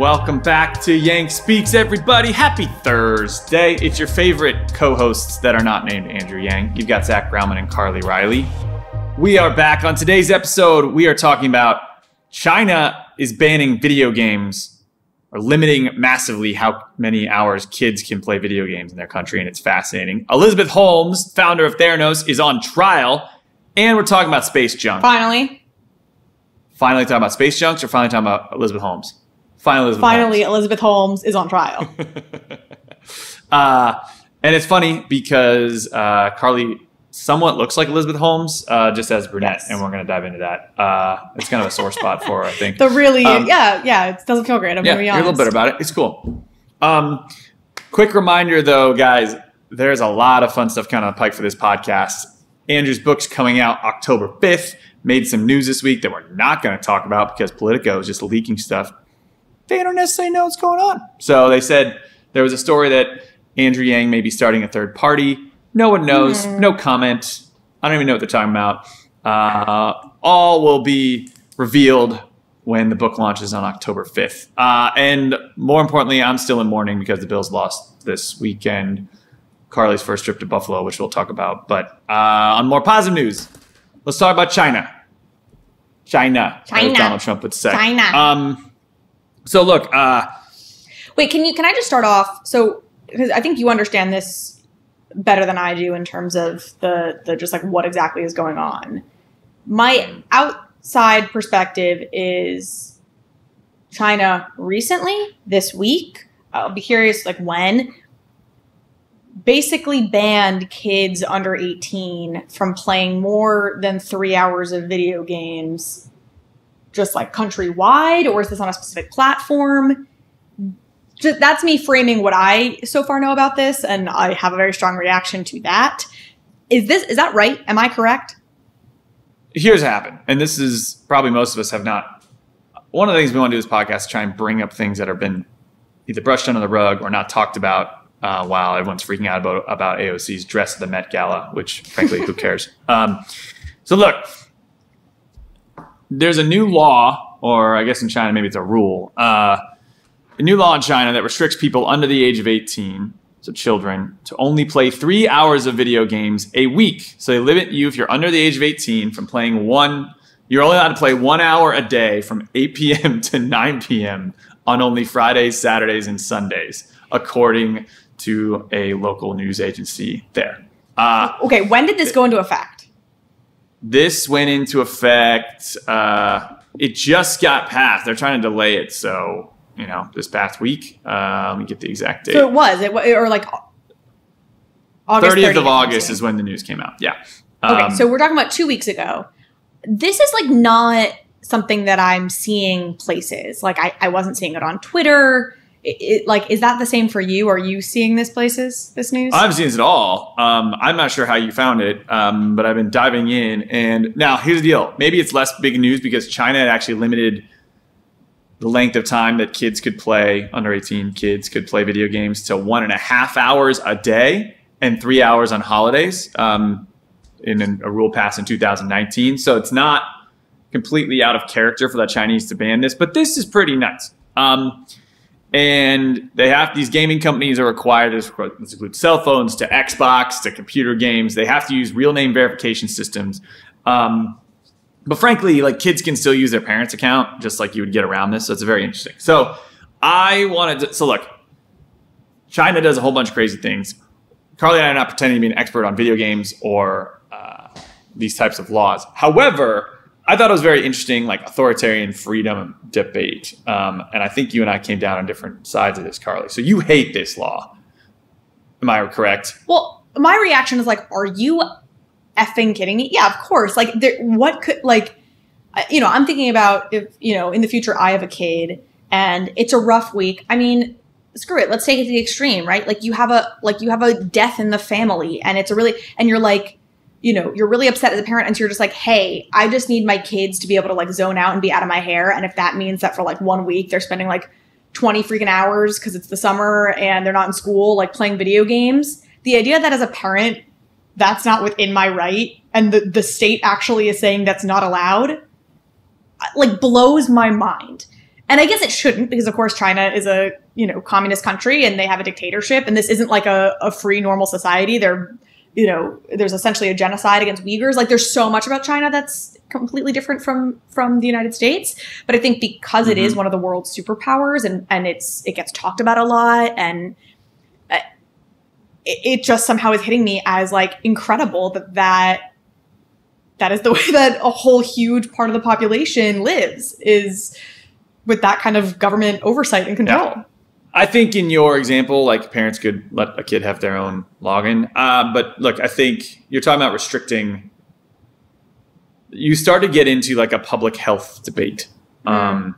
Welcome back to Yang Speaks, everybody. Happy Thursday. It's your favorite co hosts that are not named Andrew Yang. You've got Zach Graumann and Carly Reilly. We are back on today's episode. We are talking about China is banning video games or limiting massively how many hours kids can play video games in their country, and it's fascinating. Elizabeth Holmes, founder of Theranos, is on trial, and we're talking about space junk. Finally, Finally, talking about space junks, or finally talking about Elizabeth Holmes? Finally, Elizabeth finally, Holmes. Elizabeth Holmes is on trial. Uh, and it's funny because uh, Carly somewhat looks like Elizabeth Holmes, uh, just as brunette, Yes. and we're going to dive into that. Uh, it's kind of a sore spot for her, I think. the really, Um, yeah, yeah, it doesn't feel great. I'm yeah, you're a little bitter about it. It's cool. Um, quick reminder, though, guys, there's a lot of fun stuff kind of pike for this podcast. Andrew's book's coming out October 5th. Made some news this week that we're not going to talk about because Politico is just leaking stuff. They don't necessarily know what's going on. So they said there was a story that Andrew Yang may be starting a third party. No one knows. Hmm. No comment. I don't even know what they're talking about. Uh, all will be revealed when the book launches on October 5th. Uh, and more importantly, I'm still in mourning because the Bills lost this weekend. Carly's first trip to Buffalo, which we'll talk about. But uh, on more positive news, let's talk about China. China, China. Donald Trump would say. China. Um, so look, uh, Wait, can you? Can I just start off? So, because I think you understand this better than I do in terms of the the just like what exactly is going on. My outside perspective is China recently this week. I'll be curious, like when basically banned kids under 18 from playing more than three hours of video games just like countrywide or is this on a specific platform just, that's me framing what i so far know about this and i have a very strong reaction to that is this is that right am i correct here's what happened, and this is probably most of us have not. One of the things we want to do this podcast try and bring up things that have been either brushed under the rug or not talked about uh, while everyone's freaking out about about AOC's dress at the Met Gala, which frankly, who cares? Um, so look, there's a new law, or I guess in China maybe it's a rule, uh, a new law in China that restricts people under the age of 18 so children, to only play three hours of video games a week. So they limit you, if you're under the age of 18, from playing one, you're only allowed to play one hour a day from 8 p.m. to 9 p.m. on only Fridays, Saturdays, and Sundays, according to a local news agency there. Uh, okay when did this go into effect this went into effect, uh, it just got passed. They're trying to delay it. So, you know, this past week, uh, let me get the exact date. so it was it or like august 30th of 30th, August is when the news came out. Yeah. Okay, Um, so we're talking about two weeks ago. This is like not something that I'm seeing places. Like I, I wasn't seeing it on Twitter. It, like, is that the same for you? Are you seeing this places, this news? I've seen it all. Um, I'm not sure how you found it, um, but I've been diving in. And now here's the deal. Maybe it's less big news because China actually limited the length of time that kids could play, under 18 kids could play video games to one and a half hours a day and three hours on holidays um, in an- a rule passed in 2019. So it's not completely out of character for the Chinese to ban this, but this is pretty nuts. And they have these gaming companies are required. This includes cell phones to Xbox to computer games. They have to use real name verification systems. Um, but frankly, like kids can still use their parents' account, just like you would get around this. So it's very interesting. So I wanted to. So look, China does a whole bunch of crazy things. Carly and I are not pretending to be an expert on video games or uh, these types of laws. However, I thought it was very interesting, like authoritarian freedom debate. Um, and I think you and I came down on different sides of this, Carly. So you hate this law. Am I correct? well, my reaction is like, are you effing kidding me? Yeah, of course. Like, there, what could like, you know, I'm thinking about if you know in the future I have a kid and it's a rough week. I mean, screw it. Let's take it to the extreme, right? Like you have a like you have a death in the family and it's a really and you're like you know, you're really upset as a parent and so you're just like, hey, I just need my kids to be able to like zone out and be out of my hair. And if that means that for like one week they're spending like 20 freaking hours because it's the summer and they're not in school, like playing video games, the idea that as a parent, that's not within my right and the, the state actually is saying that's not allowed, uh, like blows my mind. and I guess it shouldn't because of course China is a you know communist country and they have a dictatorship and this isn't like a, a free normal society. They're you know there's essentially a genocide against Uyghurs. Like there's so much about China that's completely different from from the United States. But I think because it is Mhm. one of the world's superpowers and and it's it gets talked about a lot and uh, it, it just somehow is hitting me as like incredible that that that is the way that a whole huge part of the population lives is with that kind of government oversight and control. I think in your example, like parents could let a kid have their own login. Um, but look, I think you're talking about restricting. You start to get into like a public health debate, um,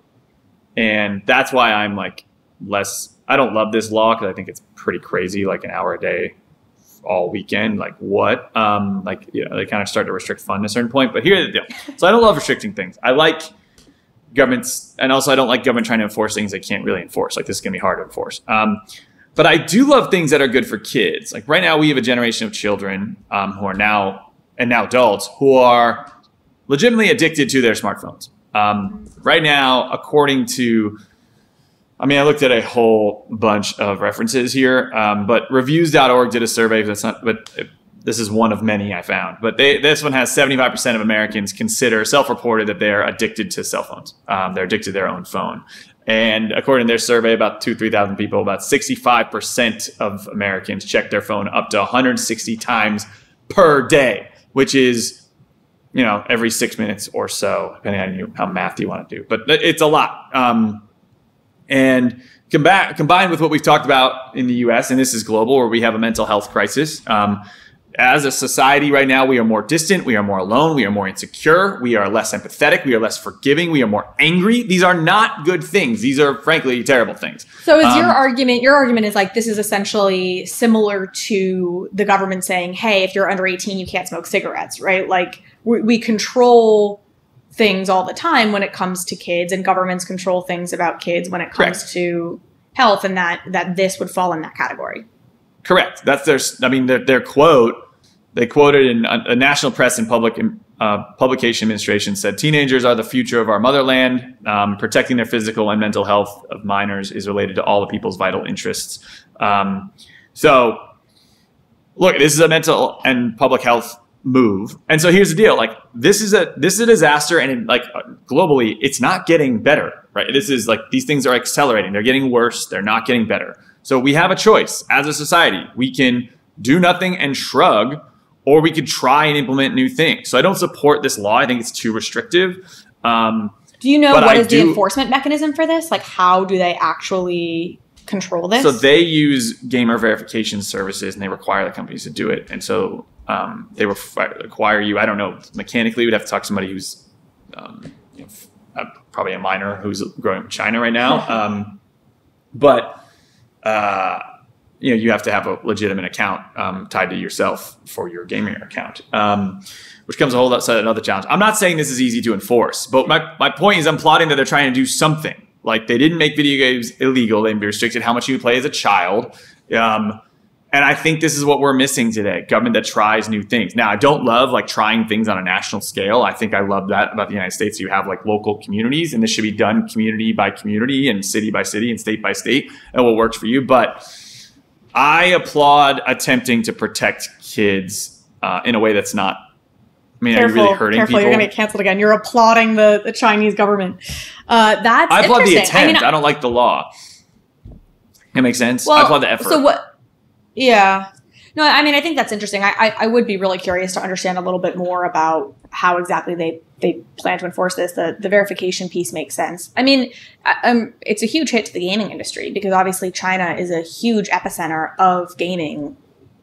and that's why I'm like less. I don't love this law because I think it's pretty crazy. Like an hour a day, all weekend. Like what? Um, like you know, they kind of start to restrict fun at a certain point. But here's the deal. So I don't love restricting things. I like governments, and also I don't like government trying to enforce things they can't really enforce. Like this is gonna be hard to enforce. Um, but I do love things that are good for kids. Like right now, we have a generation of children um, who are now and now adults who are legitimately addicted to their smartphones. Um, right now, according to, I mean, I looked at a whole bunch of references here, um, but reviews.org did a survey. That's not, but this is one of many I found. But they, this one has 75% of Americans consider self-reported that they're addicted to cell phones. Um, they're addicted to their own phone. And according to their survey, about two, 3,000 people, about 65% of Americans check their phone up to 160 times per day, which is, you know, every six minutes or so, depending on you, how math you want to do. But it's a lot. Um, and combat, combined with what we've talked about in the US, and this is global, where we have a mental health crisis. Um, as a society right now, we are more distant, we are more alone, we are more insecure, we are less empathetic, we are less forgiving, we are more angry. These are not good things. These are frankly terrible things. So is your Um, argument your argument is like this is essentially similar to the government saying, "Hey, if you're under 18, you can't smoke cigarettes," right? Like we, we control things all the time when it comes to kids and governments control things about kids when it comes Correct. to health and that that this would fall in that category. Correct. That's their. I mean, their, their quote. They quoted in a, a national press and public uh, publication administration said, "Teenagers are the future of our motherland. Um, protecting their physical and mental health of minors is related to all the people's vital interests." Um, so, look, this is a mental and public health move, and so here's the deal: like this is a this is a disaster, and it, like globally, it's not getting better. Right? This is like these things are accelerating. They're getting worse. They're not getting better. So we have a choice as a society. We can do nothing and shrug, or we could try and implement new things. So I don't support this law. I think it's too restrictive. Um, Do you know what is the enforcement mechanism for this? Like how do they actually control this? so they use gamer verification services, and they require the companies to do it. And so um, they require you. I don't know mechanically. We'd have to talk to somebody who's um, you know, uh, probably a minor who's growing up in China right now. Um, but uh, you know, you have to have a legitimate account um, tied to yourself for your gaming account, um, which comes a whole outside another challenge. I'm not saying this is easy to enforce, but my, my point is I'm plotting that they're trying to do something. Like they didn't make video games illegal; they restricted how much you play as a child. Um, and I think this is what we're missing today: government that tries new things. Now, I don't love like trying things on a national scale. I think I love that about the United States. You have like local communities, and this should be done community by community and city by city and state by state, and what works for you. But I applaud attempting to protect kids uh, in a way that's not. I mean, are you really hurting careful, people? you're going to get canceled again. You're applauding the, the Chinese government. Uh, that's I applaud the attempt. I I, don't like the law. It makes sense. well, I applaud the effort. So what? Yeah. No, I mean, I think that's interesting. I, I, I would be really curious to understand a little bit more about how exactly they, they plan to enforce this. The, the verification piece makes sense. I mean, I- um, it's a huge hit to the gaming industry because obviously China is a huge epicenter of gaming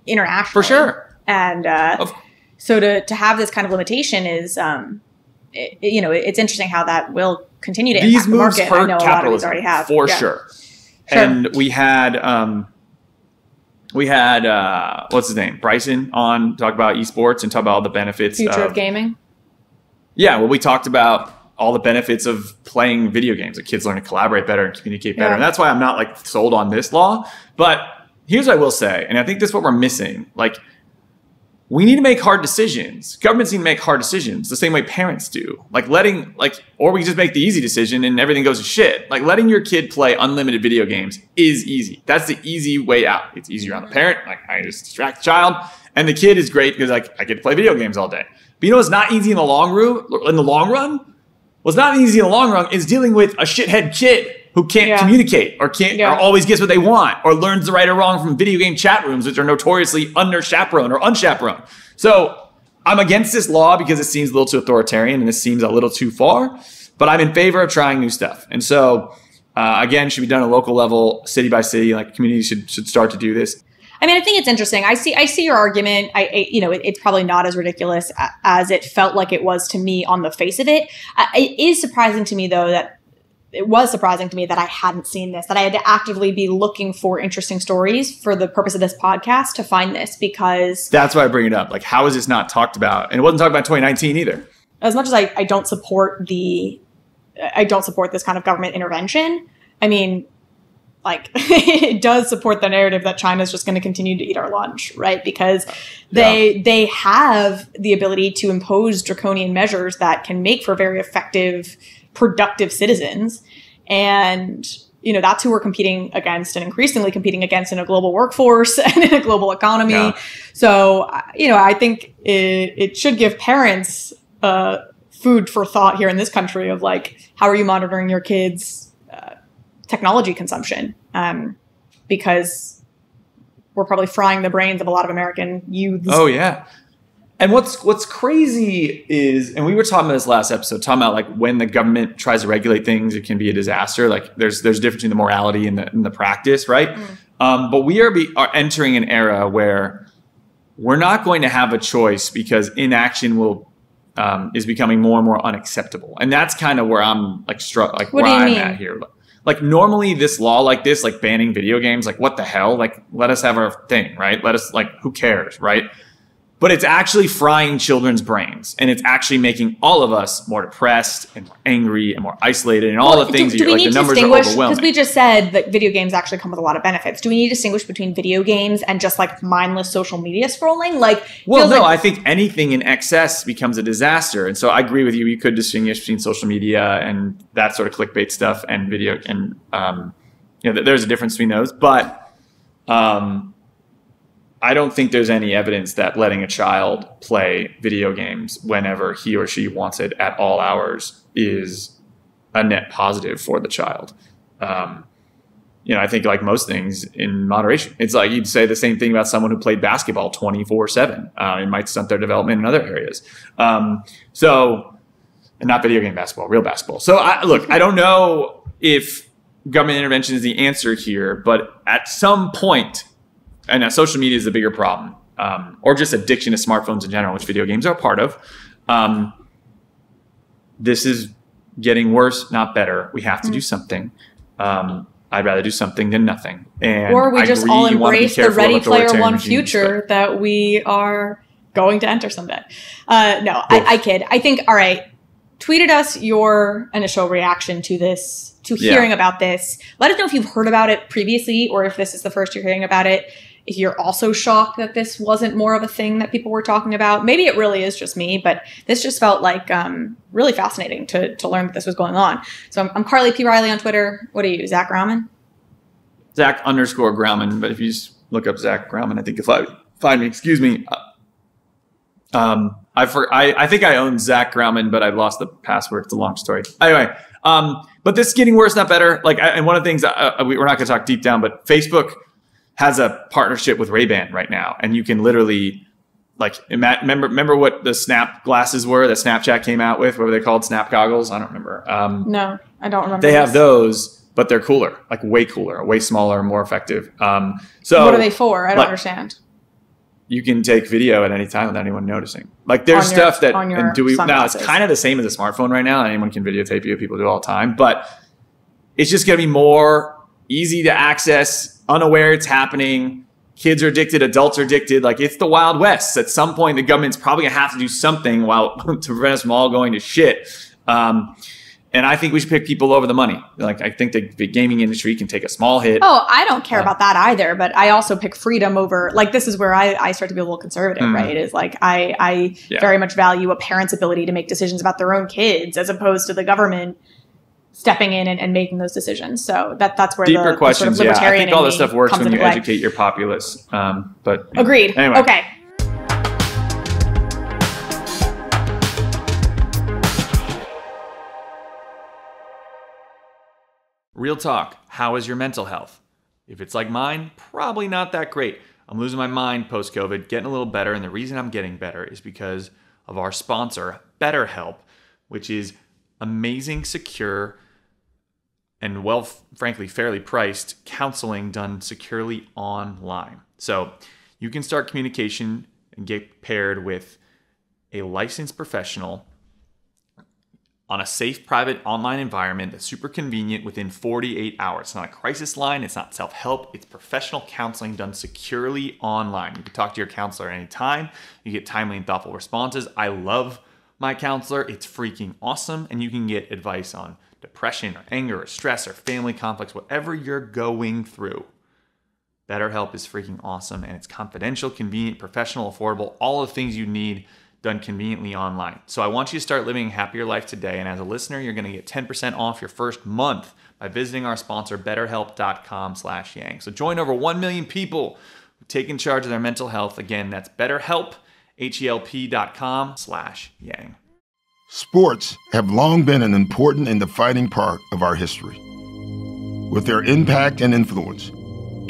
internationally. For sure. And uh, Of- so to, to have this kind of limitation is, um, it, you know, it's interesting how that will continue to These impact the moves market. I hurt know a lot of these capitalism already have. for Yeah. sure. Sure. And we had um, we had uh, what's his name Bryson on talk about esports and talk about all the benefits. Future of gaming. Yeah, well, we talked about all the benefits of playing video games. Like kids learn to collaborate better and communicate better, Yeah. and that's why I'm not like sold on this law. But here's what I will say, and I think this is what we're missing. Like we need to make hard decisions. Governments need to make hard decisions the same way parents do. Like letting, like, or we just make the easy decision and everything goes to shit. Like letting your kid play unlimited video games is easy. That's the easy way out. It's easier on the parent. Like I just distract the child, and the kid is great because like I get to play video games all day. But you know what's not easy in the long run? In the long run, what's not easy in the long run is dealing with a shithead kid who can't Yeah. communicate or can't Yeah. or always gets what they want or learns the right or wrong from video game chat rooms, which are notoriously under chaperoned or unchaperoned. So I'm against this law because it seems a little too authoritarian and it seems a little too far. But I'm in favor of trying new stuff. And so uh, again, should be done at a local level, city by city. Like communities should should start to do this. I mean, I think it's interesting. I see, I see your argument. I, I you know, it, it's probably not as ridiculous as it felt like it was to me on the face of it. Uh, it is surprising to me, though, that it was surprising to me that I hadn't seen this. That I had to actively be looking for interesting stories for the purpose of this podcast to find this, because That's why I bring it up. Like, how is this not talked about? And it wasn't talked about in 2019 either. as much as I, I don't support the, I don't support this kind of government intervention. I mean, like it does support the narrative that China's just going to continue to eat our lunch, right? Because they they have the ability to impose draconian measures that can make for very effective, productive citizens, and you know that's who we're competing against and increasingly competing against in a global workforce and in a global economy. Yeah. So you know, I think it, it should give parents uh, food for thought here in this country of like, how are you monitoring your kids' uh, technology consumption? Um, because we're probably frying the brains of a lot of American youths. Oh yeah. And what's what's crazy is, and we were talking about this last episode, talking about like when the government tries to regulate things, it can be a disaster. Like there's there's a difference between the morality and the, and the practice, right? Um, but we are be, are entering an era where we're not going to have a choice because inaction will um, is becoming more and more unacceptable, and that's kind of where I'm like struck, like What where I'm mean? at here. Like normally, this law like this, like banning video games, like what the hell? Like let us have our thing, right? Let us like who cares, right? But it's actually frying children's brains and it's actually making all of us more depressed and more angry and more isolated and all Well, the things do, we like need the to numbers are distinguish overwhelming because we just said that video games actually come with a lot of benefits. Do we need to distinguish between video games and just like mindless social media scrolling? Like, well no like- i think anything in excess becomes a disaster and so i agree with you you could distinguish between social media and that sort of clickbait stuff and video and um, you know there's a difference between those but um, I don't think there's any evidence that letting a child play video games whenever he or she wants it at all hours is a net positive for the child. Um, you know, I think like most things in moderation, it's like you'd say the same thing about someone who played basketball 24 seven. Uh, it might stunt their development in other areas. Um, so, and not video game basketball, real basketball. So I, look, I don't know if government intervention is the answer here, but at some point, and uh, social media is the bigger problem, um, or just addiction to smartphones in general, which video games are a part of. Um, this is getting worse, not better. We have to do something. Um, I'd rather do something than nothing. And or we I just agree all you wanna be embrace the Ready Player One future but- that we are going to enter someday. Uh, no, I, I kid. I think, all right, tweeted us your initial reaction to this, to Yeah. hearing about this. Let us know if you've heard about it previously or if this is the first you're hearing about it. If you're also shocked that this wasn't more of a thing that people were talking about, maybe it really is just me, but this just felt like um, really fascinating to, to learn that this was going on. So I'm, I'm Carly P. Reilly on Twitter. What are you, Zach Rauman? Zach underscore Graumann, but if you look up Zach Graumann, I think you'll find, me. Excuse me. Uh, Um, I, for, I I think I own Zach Graumann, but I lost the password. It's a long story. Anyway, um, but this is getting worse, not better. Like, I, and one of the things uh, we, we're not going to talk deep down, but Facebook has a partnership with Ray Ban right now, and you can literally like remember remember what the Snap glasses were that Snapchat came out with. What were they called? Snap goggles? I don't remember. Um, No, I don't remember. they have those, but they're cooler, like way cooler, way smaller, more effective. Um, so what are they for? I don't like- understand. you can take video at any time without anyone noticing. Like there's On your- stuff that on your and do we now it's kind of the same as a smartphone right now. Anyone can videotape you. People do all the time, but it's just gonna be more easy to access, unaware it's happening. Kids are addicted, adults are addicted. Like it's the Wild West. At some point, the government's probably gonna have to do something while to prevent us from all going to shit. Um, and I think we should pick people over the money. Like I think the, the gaming industry can take a small hit. Oh, I don't care Yeah. about that either, but I also pick freedom over like this is where I, I start to be a little conservative, Mm. right? Is like I I Yeah. very much value a parent's ability to make decisions about their own kids as opposed to the government stepping in and, and making those decisions. So that that's where Deeper the, the questions. sort of yeah, I think all this stuff works when you educate your populace. Um, but Agreed. Anyway. Okay. Real talk, how is your mental health? If it's like mine, probably not that great. I'm losing my mind post COVID, getting a little better. And the reason I'm getting better is because of our sponsor, BetterHelp, which is amazing, secure, and well, frankly, fairly priced counseling done securely online. So you can start communication and get paired with a licensed professional on a safe, private online environment that's super convenient within 48 hours. It's not a crisis line, it's not self help, it's professional counseling done securely online. You can talk to your counselor anytime, you get timely and thoughtful responses. I love my counselor, it's freaking awesome, and you can get advice on depression or anger or stress or family conflicts, whatever you're going through. BetterHelp is freaking awesome and it's confidential, convenient, professional, affordable, all the things you need done conveniently online. So I want you to start living a happier life today. And as a listener, you're going to get 10% off your first month by visiting our sponsor, betterhelp.com slash yang. So join over 1 million people who take in charge of their mental health. Again, that's betterhelp, H-E-L-P dot com slash yang. Sports have long been an important and defining part of our history. With their impact and influence,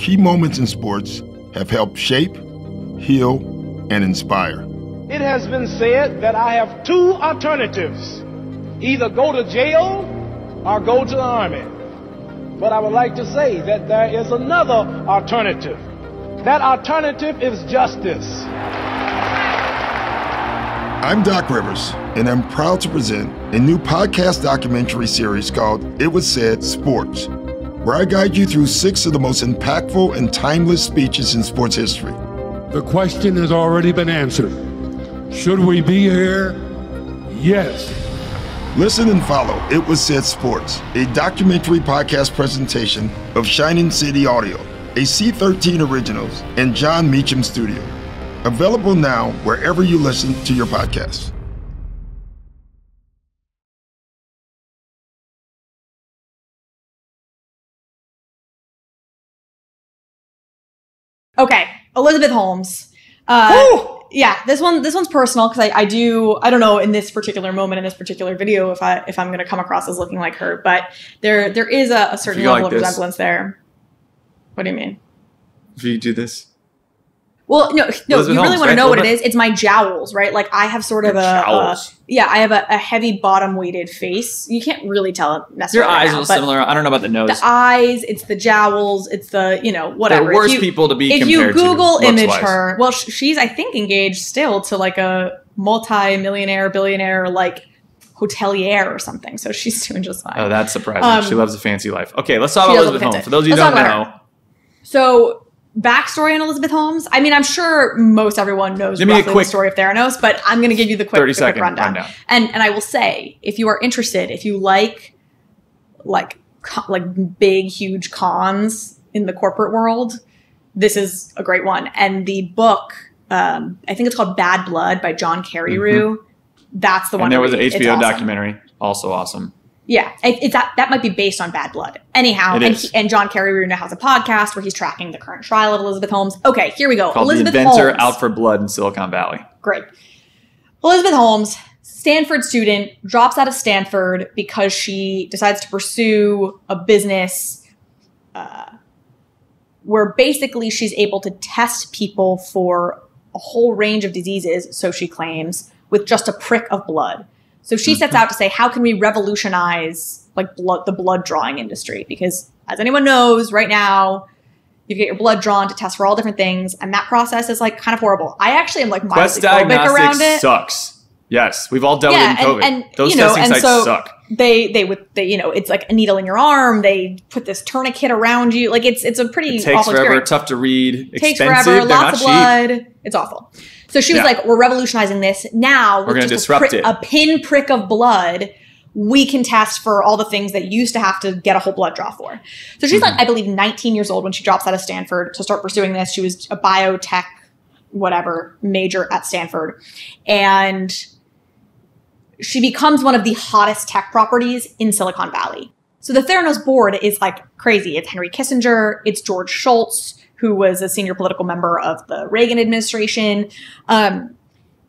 key moments in sports have helped shape, heal, and inspire. It has been said that I have two alternatives either go to jail or go to the army. But I would like to say that there is another alternative. That alternative is justice. I'm Doc Rivers, and I'm proud to present a new podcast documentary series called It Was Said Sports, where I guide you through six of the most impactful and timeless speeches in sports history. The question has already been answered. Should we be here? Yes. Listen and follow It Was Said Sports, a documentary podcast presentation of Shining City Audio, a C13 Originals, and Jon Meacham Studio. Available now wherever you listen to your podcasts. Okay, Elizabeth Holmes. Uh, yeah, this one this one's personal because I, I do I don't know in this particular moment in this particular video if I if I'm going to come across as looking like her, but there there is a, a certain level like of this. resemblance there. What do you mean? If you do this, Well, no, no. Elizabeth you really Holmes, want to right? know what it is? It's my jowls, right? Like I have sort of Your a, yeah, I have a, a heavy bottom weighted face. You can't really tell it your necessarily. eyes now, are similar. I don't know about the nose. The eyes, it's the jowls, it's the you know whatever. They're worse you- people to be if you Google image wise. her, well, sh- she's I think engaged still to like a multi-millionaire, billionaire, like hotelier or something. So she's doing just fine. Oh, that's surprising. Um, she loves a fancy life. Okay, let's talk about Elizabeth Holmes. For those of you who don't know, So backstory on Elizabeth Holmes. I mean, I'm sure most everyone knows Give me a roughly quick- the story of Theranos, but I'm going to give you the quick, 30 the quick rundown. rundown. And and I will say, if you are interested, if you like like like big, huge cons in the corporate world, this is a great one. And the book, um, I think it's called Bad Blood by John Carreyrou. That's the one. Mm-hmm. and there was an read. HBO awesome. documentary, also awesome. Yeah, it, it's that that might be based on Bad Blood. Anyhow, and, he, and John Carreyrou now has a podcast where he's tracking the current trial of Elizabeth Holmes. Okay, here we go. Called Elizabeth The Inventor Holmes. Out for Blood in Silicon Valley. Great. Elizabeth Holmes, Stanford student, drops out of Stanford because she decides to pursue a business uh, where basically she's able to test people for a whole range of diseases, so she claims, with just a prick of blood. So she sets mm-hmm. out to say, how can we revolutionize like blood, the blood drawing industry? Because as anyone knows, right now you get your blood drawn to test for all different things, and that process is like kind of horrible. I actually am like Quest mildly phobic around it. sucks. Yes, we've all dealt Yeah, with it in COVID. and- and, Those you know, testing sites so- suck. They they with they you know it's like a needle in your arm. They put this tourniquet around you. Like it's it's a pretty It takes awful forever, experience. tough to read, takes expensive. forever, lots of cheap. blood. It's awful. So she was Yeah. like, "We're revolutionizing this now. We're gonna just disrupt a, prick, it. a pin prick of blood. we can test for all the things that you used to have to get a whole blood draw for. So she's mm-hmm. like, I believe, 19 years old when she drops out of Stanford to start pursuing this. She was a biotech, whatever, major at Stanford. And she becomes one of the hottest tech properties in Silicon Valley. So the Theranos board is like crazy. It's Henry Kissinger, it's George Shultz, who was a senior political member of the Reagan administration. Um,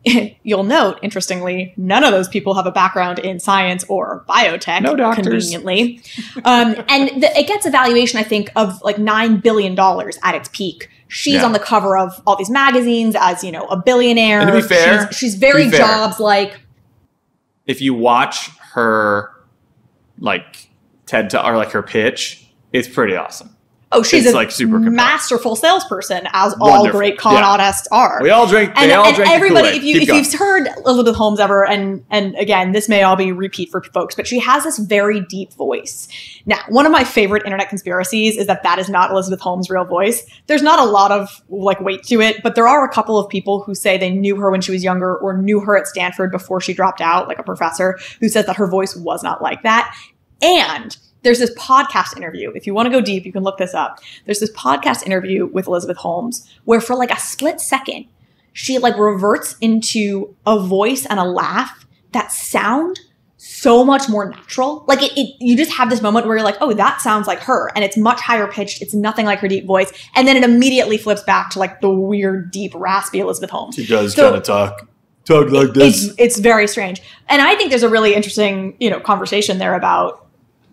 you'll note, interestingly, none of those people have a background in science or biotech. No doctors. Conveniently, um, and the, it gets a valuation, I think, of like nine billion dollars at its peak. She's Yeah. on the cover of all these magazines as you know a billionaire. And to be fair- she's, she's very to be fair, jobs like. if you watch her like TED to, or like her pitch, it's pretty awesome. Oh, she's It's, a like, super compelling. masterful salesperson, as all great con Yeah. artists are. We all drink. And, all and drink everybody, if you Keep if going. you've heard Elizabeth Holmes ever, and and again, this may all be repeat for folks, but she has this very deep voice. Now, one of my favorite internet conspiracies is that that is not Elizabeth Holmes' real voice. There's not a lot of like weight to it, but there are a couple of people who say they knew her when she was younger or knew her at Stanford before she dropped out, like a professor who says that her voice was not like that. And there's this podcast interview. If you want to go deep, you can look this up. There's this podcast interview with Elizabeth Holmes where for like a split second, she like reverts into a voice and a laugh that sound so much more natural. Like it, it you just have this moment where you're like, oh, that sounds like her. And it's much higher pitched. It's nothing like her deep voice. And then it immediately flips back to like the weird, deep, raspy Elizabeth Holmes. She does So- kind of talk, talk like It's it's very strange. And I think there's a really interesting, you know, conversation there about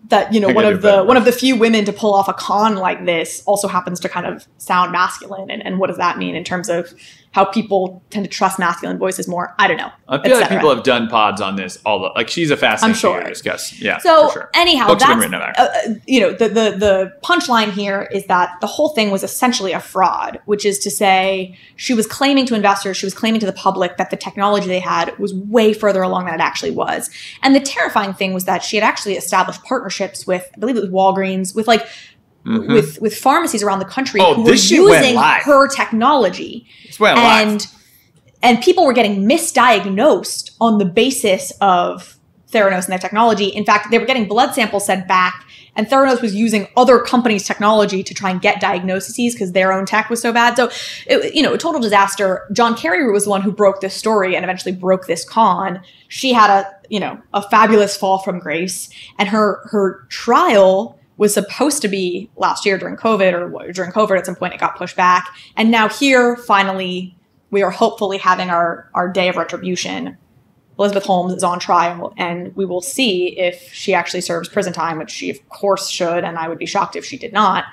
that, you know, one of the one of the few women to pull off a con like this also happens to kind of sound masculine. And, and what does that mean in terms of how people tend to trust masculine voices more? I don't know. I feel like people have done pods on this. All the, like she's a fascinating I'm sure. to discuss. Yeah. So for sure. anyhow, Books that's uh, uh, you know the the the punchline here is that the whole thing was essentially a fraud, which is to say she was claiming to investors, she was claiming to the public that the technology they had was way further along than it actually was. And the terrifying thing was that she had actually established partnerships with, I believe it was Walgreens, with like. Mhm. With with pharmacies around the country Oh, who were this shit went using her technology, It's went live. and and people were getting misdiagnosed on the basis of Theranos and their technology. In fact, they were getting blood samples sent back, and Theranos was using other companies' technology to try and get diagnoses because their own tech was so bad. So, it, you know, a total disaster. John Carreyrou was the one who broke this story and eventually broke this con. She had a, you know, a fabulous fall from grace, and her her trial was supposed to be last year during COVID or during COVID at some point it got pushed back. And now here, finally, we are hopefully having our, our day of retribution. Elizabeth Holmes is on trial, and we will see if she actually serves prison time, which she, of course, should, and I would be shocked if she did not,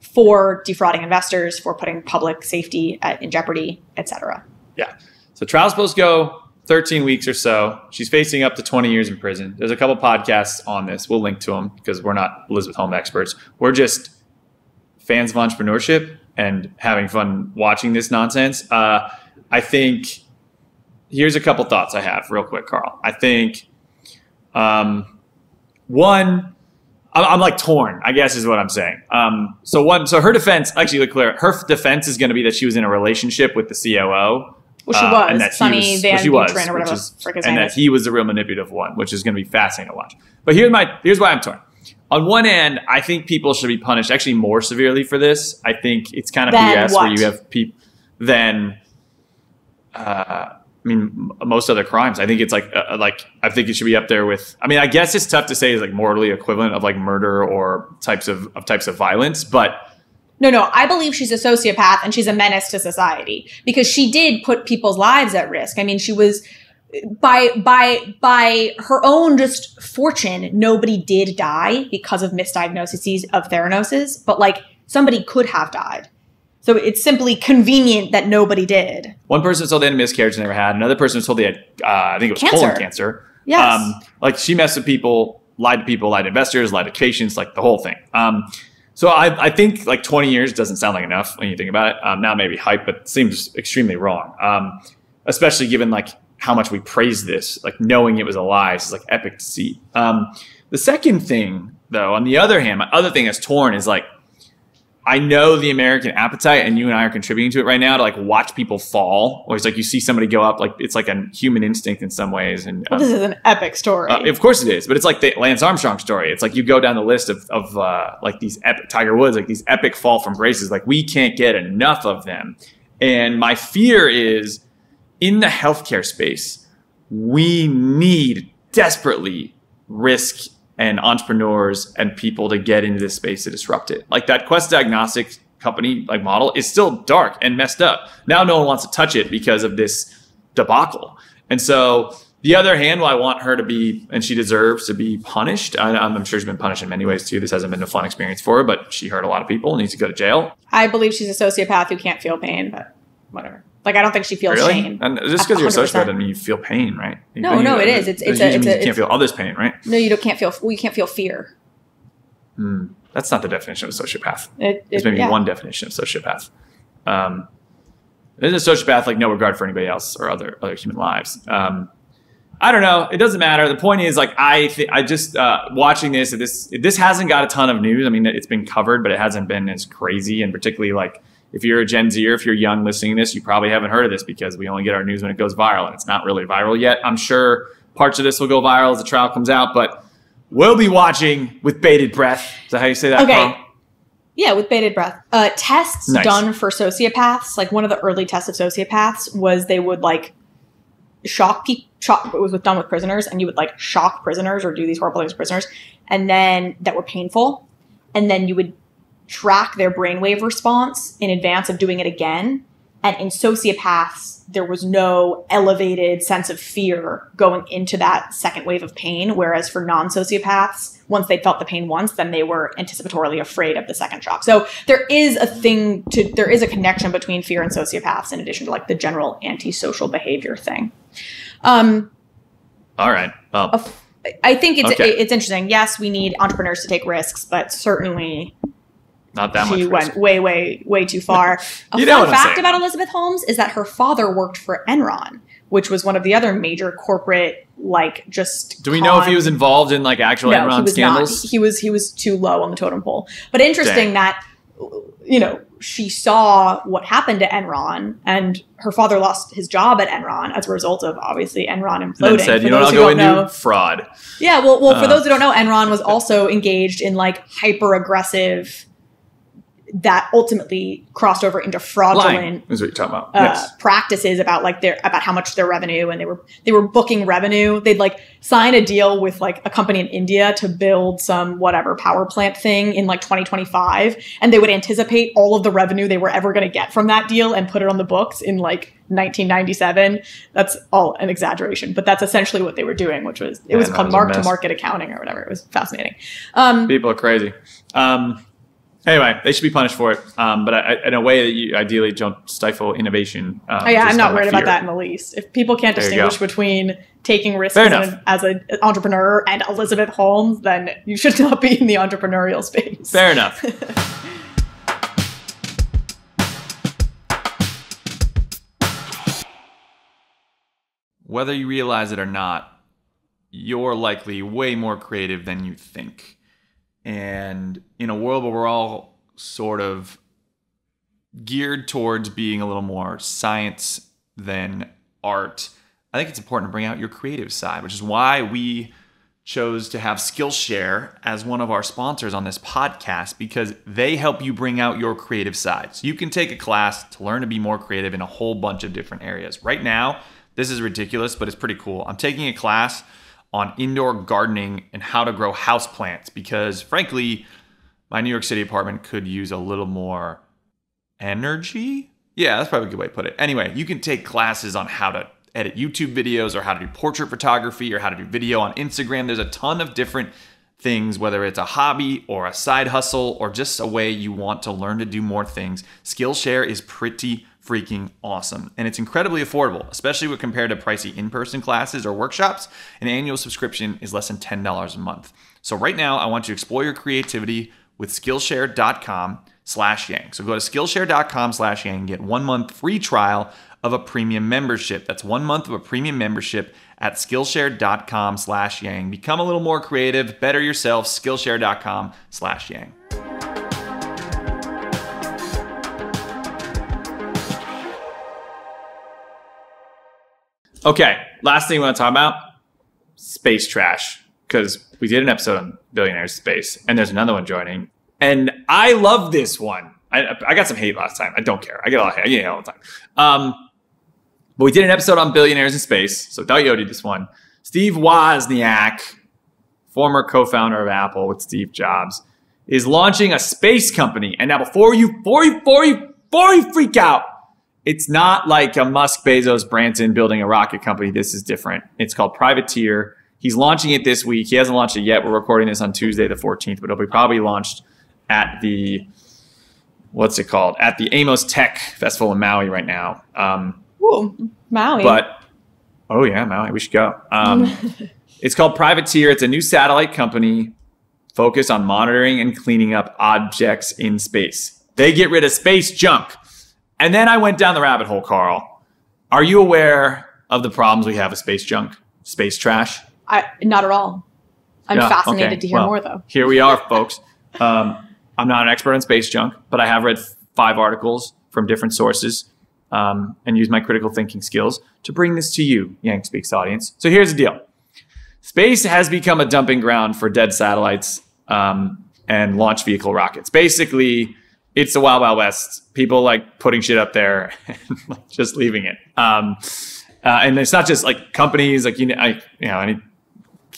for defrauding investors, for putting public safety at, in jeopardy, etc. Yeah. So trial's supposed to go 13 weeks or so. She's facing up to 20 years in prison. There's a couple podcasts on this. We'll link to them because we're not Elizabeth Holmes experts. We're just fans of entrepreneurship and having fun watching this nonsense. Uh, I think here's a couple thoughts I have real quick, Carl. I think um, one, I'm, I'm like torn. I guess is what I'm saying. Um, so one, so her defense, actually, to clear, her defense is going to be that she was in a relationship with the COO. Well, she uh, was, and that he Sonny was- Van well, she was, or whatever is- the frick his and that is. he was the real manipulative one, which is going to be fascinating to watch. But here's my here's why I'm torn. On one end, I think people should be punished actually more severely for this. I think it's kind of Than BS where you have people than uh, I mean, m- most other crimes. I think it's like, uh, like I think it should be up there with. I mean, I guess it's tough to say is like morally equivalent of like murder or types of, of types of violence, but No, no, I believe she's a sociopath and she's a menace to society because she did put people's lives at risk. I mean, she was by by by her own just fortune, nobody did die because of misdiagnoses of Theranos's, but like somebody could have died. So it's simply convenient that nobody did. one person was told they had a miscarriage and never had. Another person was told they had, uh, I think it was Cancer. colon cancer. Yes. Um, like she messed with people, lied to people, lied to investors, lied to patients, like the whole thing. Um, so I, I think like 20 years doesn't sound like enough when you think about it. Um, now maybe hype, but seems extremely wrong. Um, especially given like how much we praise this, like knowing it was a lie is like epic see. Um, the second thing though, on the other hand, my other thing that's torn is like, I know the American appetite, and you and I are contributing to it right now to like watch people fall. Or it's like you see somebody go up, like it's like a human instinct in some ways. And Well, um, this is an epic story. uh, of course it is, but it's like the Lance Armstrong story. It's like you go down the list of, of uh, like these epic Tiger Woods, like these epic fall from graces. Like we can't get enough of them. And my fear is in the healthcare space, we need desperately risk and entrepreneurs and people to get into this space to disrupt it. Like that Quest Diagnostics company like model is still dark and messed up. Now no one wants to touch it because of this debacle. And so the other hand, while I want her to be, and she deserves to be punished, I, I'm sure she's been punished in many ways too. This hasn't been a fun experience for her, but she hurt a lot of people, needs to go to jail. I believe she's a sociopath who can't feel pain, but whatever. Like I don't think she feels really? shame. And just because you're a 100%. sociopath doesn't mean you feel pain, right? No, You- no, you- it is. It's- it's a- it's a- you can't it's- feel others' pain, right? No, you don't can't feel. We can't feel fear. That's not the definition of a sociopath. It, There's maybe yeah. one definition of sociopath. Um, there's a sociopath like no regard for anybody else or other other human lives. Um, I don't know. It doesn't matter. The point is, like, I th- I just uh, watching this. This this hasn't got a ton of news. I mean, it's been covered, but it hasn't been as crazy. And particularly, like, if you're a Gen Z or if you're young listening to this, you probably haven't heard of this because we only get our news when it goes viral, and it's not really viral yet. I'm sure parts of this will go viral as the trial comes out, but we'll be watching with bated breath. Is that how you say that? Okay. Carl? Yeah, with bated breath. Uh, tests Nice. done for sociopaths, like one of the early tests of sociopaths was they would like shock people. Shock. It was with, done with prisoners, and you would like shock prisoners or do these horrible things to prisoners, and then that were painful, and then you would track their brainwave response in advance of doing it again. And in sociopaths, there was no elevated sense of fear going into that second wave of pain. Whereas for non sociopaths, once they felt the pain once, then they were anticipatorily afraid of the second shock. So there is a thing to, there is a connection between fear and sociopaths in addition to like the general antisocial behavior thing. Um, All right. Well, I think it's Okay. it's interesting. Yes, we need entrepreneurs to take risks, but certainly not that she went risk. way, way, way too far. A You fun fact about Elizabeth Holmes is that her father worked for Enron, which was one of the other major corporate, like just. Do we know if he was involved in like actual No, Enron he was scandals? not. He was he was too low on the totem pole. But interesting Dang. that you know she saw what happened to Enron, and her father lost his job at Enron as a result of obviously Enron imploding. then said, For you know I'll who go don't into know- fraud. yeah, well, well, for Uh, those who don't know, Enron was also engaged in like hyper aggressive that ultimately crossed over into fraudulent is what you're talking about. uh, yes. practices about like their about how much their revenue and they were they were booking revenue. They'd like sign a deal with like a company in India to build some whatever power plant thing in like 2025 and they would anticipate all of the revenue they were ever going to get from that deal and put it on the books in like 1997. That's all an exaggeration, but that's essentially what they were doing, which was it Yeah, was called mark to market accounting or whatever. It was fascinating. Um, People are crazy. Um, anyway, they should be punished for it. Um, but I, I- in a way that you ideally don't stifle innovation. Um, Oh, yeah, I'm not out of worried about that in the least. If people can't There distinguish between taking risks as an, as an entrepreneur and Elizabeth Holmes, then you should not be in the entrepreneurial space. Fair enough. Whether you realize it or not, you're likely way more creative than you think. And in a world where we're all sort of geared towards being a little more science than art, I think it's important to bring out your creative side, which is why we chose to have Skillshare as one of our sponsors on this podcast because they help you bring out your creative side. So you can take a class to learn to be more creative in a whole bunch of different areas. Right now, this is ridiculous, but it's pretty cool. I'm taking a class on indoor gardening and how to grow houseplants because frankly, my New York City apartment could use a little more energy. Yeah, that's probably a good way to put it. Anyway, you can take classes on how to edit YouTube videos or how to do portrait photography or how to do video on Instagram. There's a ton of different things, whether it's a hobby or a side hustle or just a way you want to learn to do more things. Skillshare is pretty freaking awesome. And it's incredibly affordable, especially when compared to pricey in person classes or workshops. An annual subscription is less than $10 a month. So right now, I want you to explore your creativity with Skillshare.com slash Yang. So go to Skillshare.com slash Yang and get one month free trial of a premium membership. That's one month of a premium membership at Skillshare.com slash Yang. Become a little more creative, better yourself, Skillshare.com slash Yang. Okay, last thing we want to talk about space trash because we did an episode on billionaires space, and there's another one joining, and I love this one. I, I got some hate last time. I don't care. I get a lot of hate. I get hate all the time. Um, but we did an episode on billionaires in space. So Dalio did this one. Steve Wozniak, former co-founder of Apple with Steve Jobs, is launching a space company. And now before you, before you, before you, before you freak out, it's not like a Musk, Bezos, Branson building a rocket company. This is different. It's called Privateer. He's launching it this week. He hasn't launched it yet. We're recording this on Tuesday, the 14th, but it'll be probably launched at the what's it called at the Amos Tech Festival in Maui right now. Um, Ooh, Maui. but oh yeah, Maui, we should go. Um, it's called Privateer. It's a new satellite company focused on monitoring and cleaning up objects in space. They get rid of space junk. And then I went down the rabbit hole, Carl. Are you aware of the problems we have with space junk, space trash? I, not at all. I'm Yeah, fascinated okay. to hear Well, more, though. Here we are, folks. Um, I'm not an expert on space junk, but I have read five articles from different sources um, and used my critical thinking skills to bring this to you, Yang Speaks audience. So here's the deal space has become a dumping ground for dead satellites um, and launch vehicle rockets. Basically, it's the Wild Wild West. People like putting shit up there and just leaving it. Um, uh, and it's not just like companies, like, you know, I, you know, any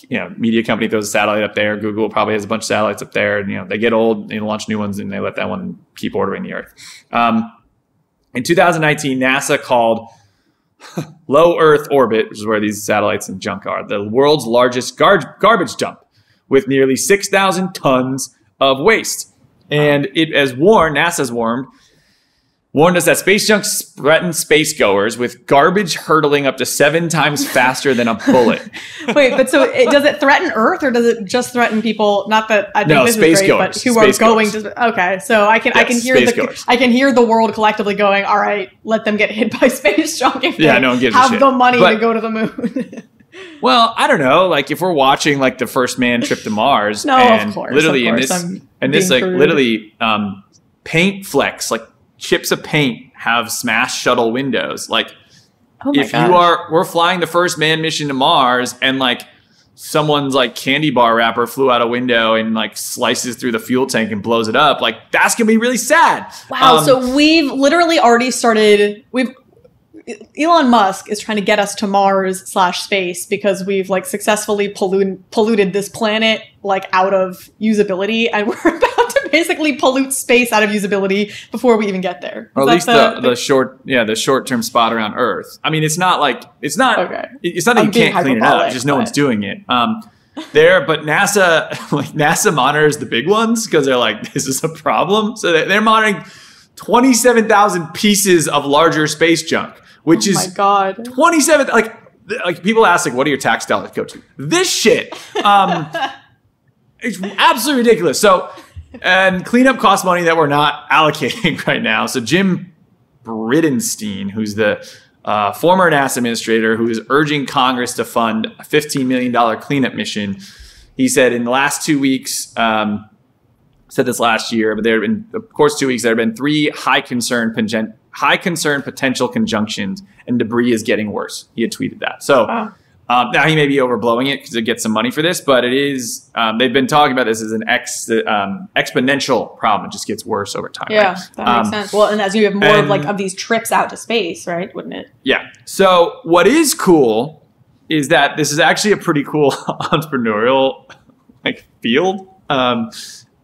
you know, media company throws a satellite up there. Google probably has a bunch of satellites up there. And, you know, they get old, they launch new ones, and they let that one keep ordering the Earth. Um, in 2019, NASA called low Earth orbit, which is where these satellites and junk are, the world's largest gar- garbage dump with nearly 6,000 tons of waste. And it has warned, NASA's warned, warned us that space junk threatens space goers with garbage hurtling up to seven times faster than a bullet. Wait, but so it, does it threaten Earth or does it just threaten people? Not that I think No, this space is great, but who are going goers. to. Okay, so I can I can hear the goers. I can hear the world collectively going. All right, let them get hit by space junk if Yeah, they no one gives have the money But- to go to the moon. Well, I don't know. Like if we're watching like the first man trip to Mars, No, of course, literally of in this I'm and this like crude. literally um, paint flecks, like chips of paint, have smashed shuttle windows. Like oh if gosh. you are, we're flying the first man mission to Mars, and like someone's like candy bar wrapper flew out a window and like slices through the fuel tank and blows it up. Like that's gonna be really sad. Wow, Um, so we've literally already started. We've Elon Musk is trying to get us to Mars slash space because we've like successfully polluted polluted this planet like out of usability, and we're about to basically pollute space out of usability before we even get there. or at least the, the, short yeah the short term spot around Earth. I mean, it's not like it's not Okay. it's not that I'm you can't clean it up. It's just no one's doing it. Um, there, but NASA like NASA monitors the big ones because they're like this is a problem. So they're monitoring twenty seven thousand pieces of larger space junk, which oh my is god. twenty seven like. Like people ask, like, what do your tax dollars go to? This shit. Um, it's absolutely ridiculous. So, and cleanup costs money that we're not allocating right now. So Jim Bridenstine, who's the uh, former NASA administrator, who is urging Congress to fund a $15 million cleanup mission, he said in the last two weeks, um, said this last year, but there have been, of course, two weeks, there have been three high concern, high concern potential conjunctions, and debris is getting worse. He had tweeted that. So, Wow. um, now he may be overblowing it because it gets some money for this, but it is. Um, they've been talking about this as an ex, um, exponential problem. It just gets worse over time. Yeah, right? that makes Um, sense. Well, and as you have more of like of these trips out to space, right? Wouldn't it? Yeah. So what is cool is that this is actually a pretty cool entrepreneurial like field. Um,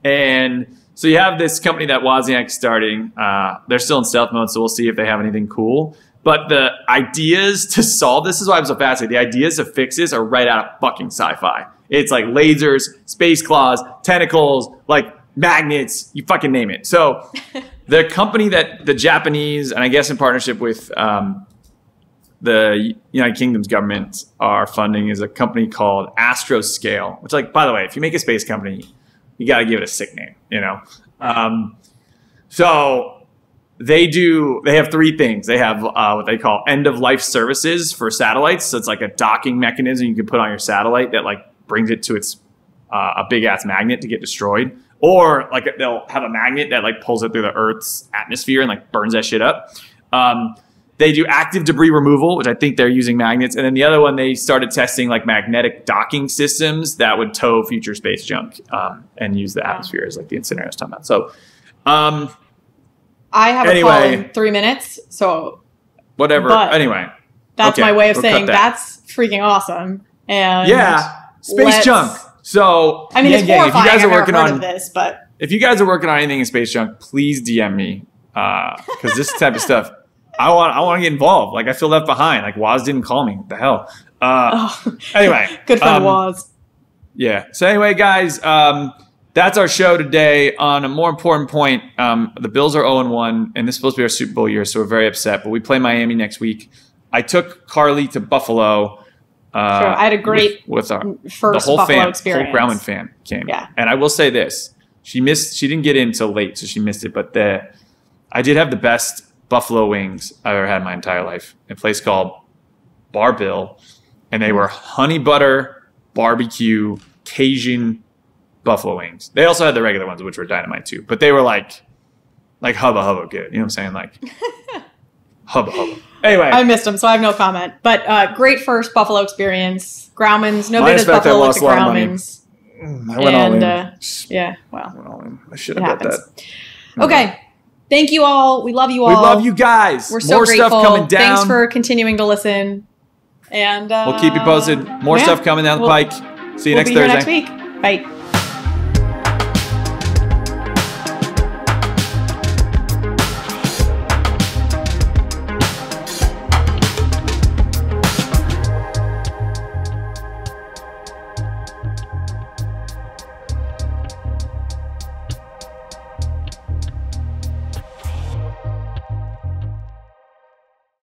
and so you have this company that Wozniak's starting. Uh, they're still in stealth mode, so we'll see if they have anything cool. But the ideas to solve this is why I'm so fascinated. The ideas to fix this are right out of fucking sci-fi. It's like lasers, space claws, tentacles, like magnets, you fucking name it. So the company that the Japanese, and I guess in partnership with um, the United Kingdom's government are funding is a company called Astroscale, which, like, by the way, if you make a space company, you got to give it a sick name, you know. Um, so they do. They have three things. They have uh, what they call end of life services for satellites. So it's like a docking mechanism you can put on your satellite that like brings it to its uh, a big ass magnet to get destroyed, or like they'll have a magnet that like pulls it through the Earth's atmosphere and like burns that shit up. Um, they do active debris removal, which I think they're using magnets, and then the other one they started testing like magnetic docking systems that would tow future space junk um, and use the atmosphere as like the incinerator I was talking about. So, um, I have a Anyway. call in three minutes, so whatever. But- anyway, that's Okay, my way of we'll saying that. that's freaking awesome. And yeah, space junk. So, I mean, it's if you guys are I've working on this, but if you guys are working on anything in space junk, please DM me because this type of stuff. I want I want to get involved. Like I feel left behind. Like Woz didn't call me. What the hell. Uh, oh, Anyway, good friend um, was. Yeah. So anyway, guys, um, that's our show today. On a more important point, um, the Bills are 0 1, and this is supposed to be our Super Bowl year, so we're very upset. But we play Miami next week. I took Carly to Buffalo. Uh, Sure, I had a great with, with our First the whole Buffalo fan, experience. whole Graumann fan came. Yeah. And I will say this: she missed. She didn't get in till late, so she missed it. But the I did have the best buffalo wings I've ever had in my entire life. A place called Bar Bill, and they were honey butter barbecue Cajun buffalo wings. They also had the regular ones, which were dynamite too. But they were like, like hubba hubba good. You know what I'm saying? Like hubba hubba. Anyway, I missed them, so I have no comment. But uh, great first Buffalo experience. Graumann's. Nobody Minus does the Buffalo like lost the a lot of money. Graumann's. I went all and, in. uh, Yeah, well, I went all in. I should have bet that. Okay. Thank you all. We love you all. We love you guys. We're so More grateful. stuff coming down. Thanks for continuing to listen. And uh, we'll keep you posted. More yeah, stuff coming down the we'll- pike. See you we'll next Thursday. next week. Bye.